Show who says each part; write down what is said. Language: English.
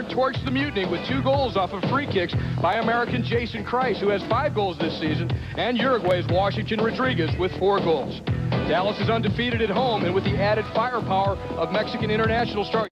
Speaker 1: Auburn torched the mutiny with two goals off of free kicks by American Jason Kreis, who has five goals this season, and Uruguay's Washington Rodriguez with four goals. Dallas is undefeated at home, and with the added firepower of Mexican international star